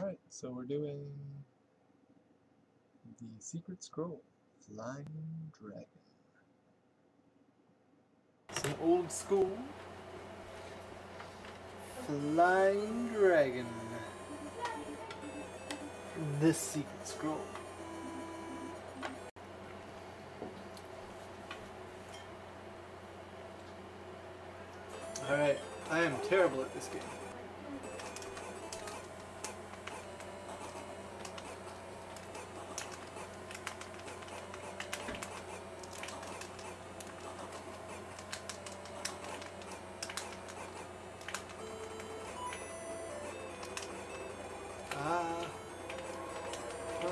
Alright, so we're doing the Secret Scroll, Flying Dragon. Some old school Flying Dragon. The Secret Scroll. Alright, I am terrible at this game.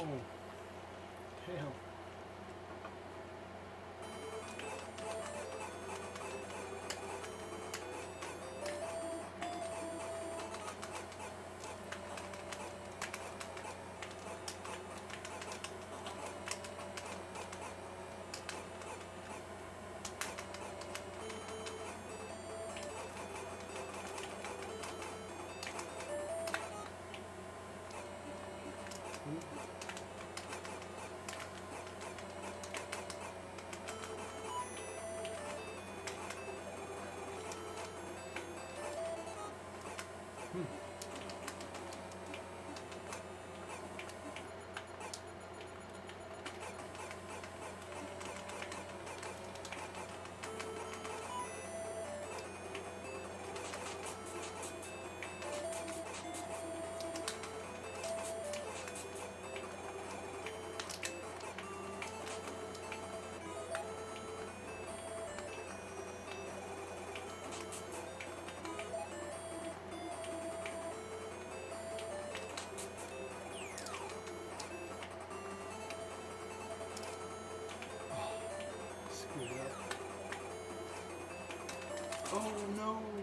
Oh. Hell. Hmm. Oh no!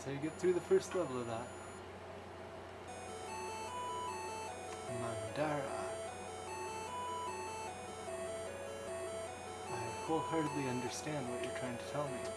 That's how you get through the first level of that. Mandara. I wholeheartedly understand what you're trying to tell me.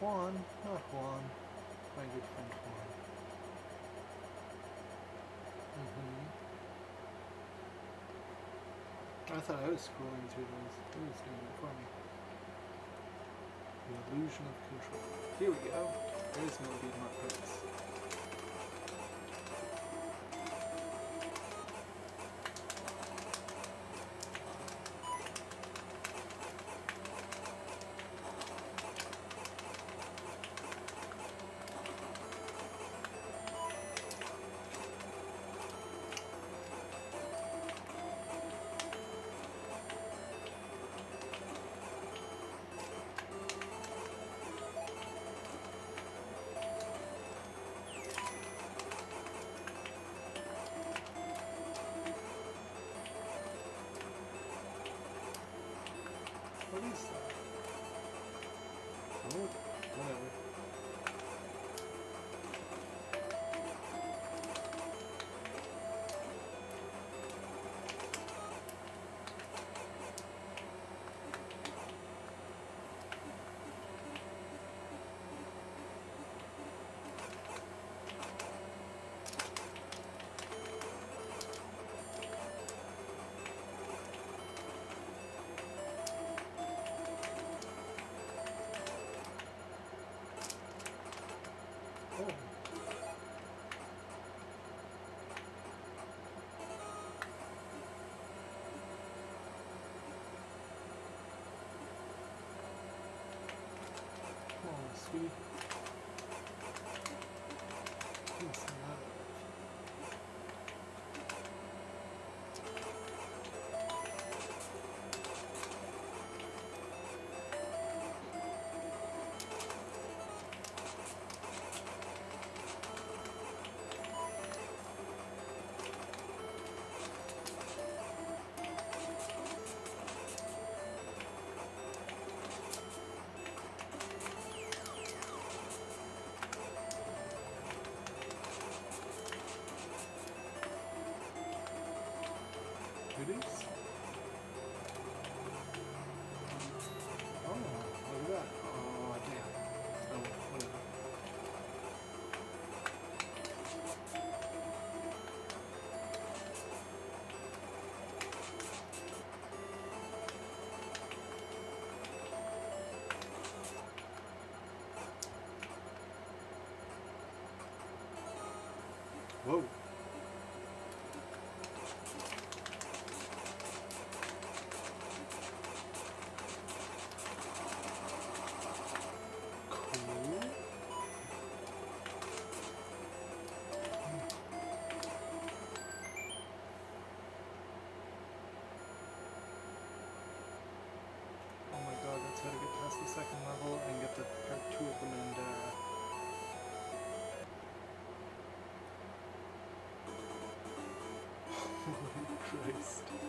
Juan, not Juan, my good friend Juan. Mm-hmm. I thought I was scrolling through those. It was doing it for me. The illusion of control. Here we go. There's no beat Oh, the second level and get the two of the Mandara. Holy Christ.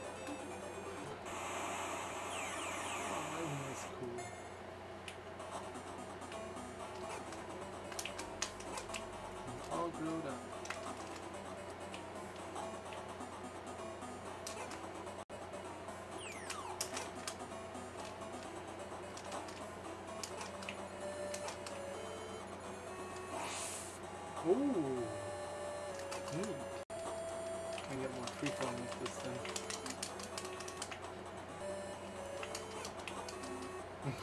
Ooh. Hmm. Neat. I get more freeform with this thing.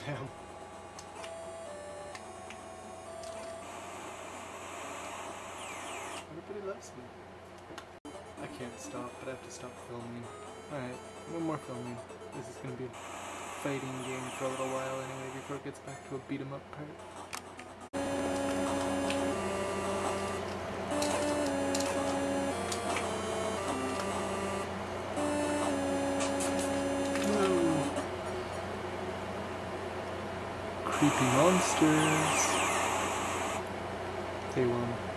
Damn. Everybody loves me. I can't stop, but I have to stop filming. Alright, no more filming. This is gonna be a fighting game for a little while anyway before it gets back to a beat 'em up part. No. Creepy monsters. They won.